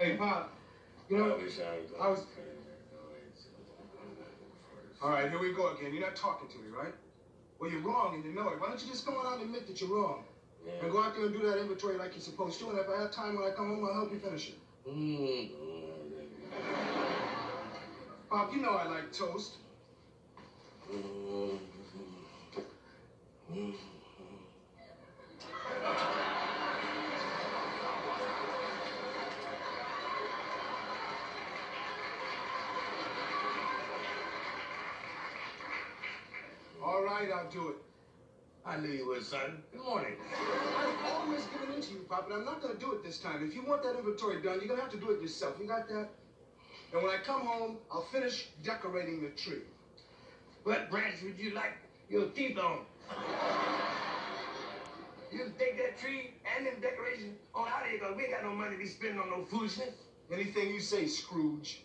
Hey, Pop. You know, I was. All right, here we go again. You're not talking to me, right? Well, you're wrong and you know it. Why don't you just go on out and admit that you're wrong? Yeah. And go out there and do that inventory like you're supposed to. And if I have time when I come home, I'll help you finish it. Mm. Pop, you know I like toast. Mm. Mm. All right, I'll do it. I knew you would, son. Good morning. I've always given in to you, Pop, but I'm not going to do it this time. If you want that inventory done, you're going to have to do it yourself. You got that? And when I come home, I'll finish decorating the tree. What branch would you like your teeth on? You take that tree and them decorations on out of here, because we ain't got no money to be spending on no foolishness. Anything you say, Scrooge.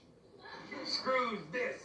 Scrooge this.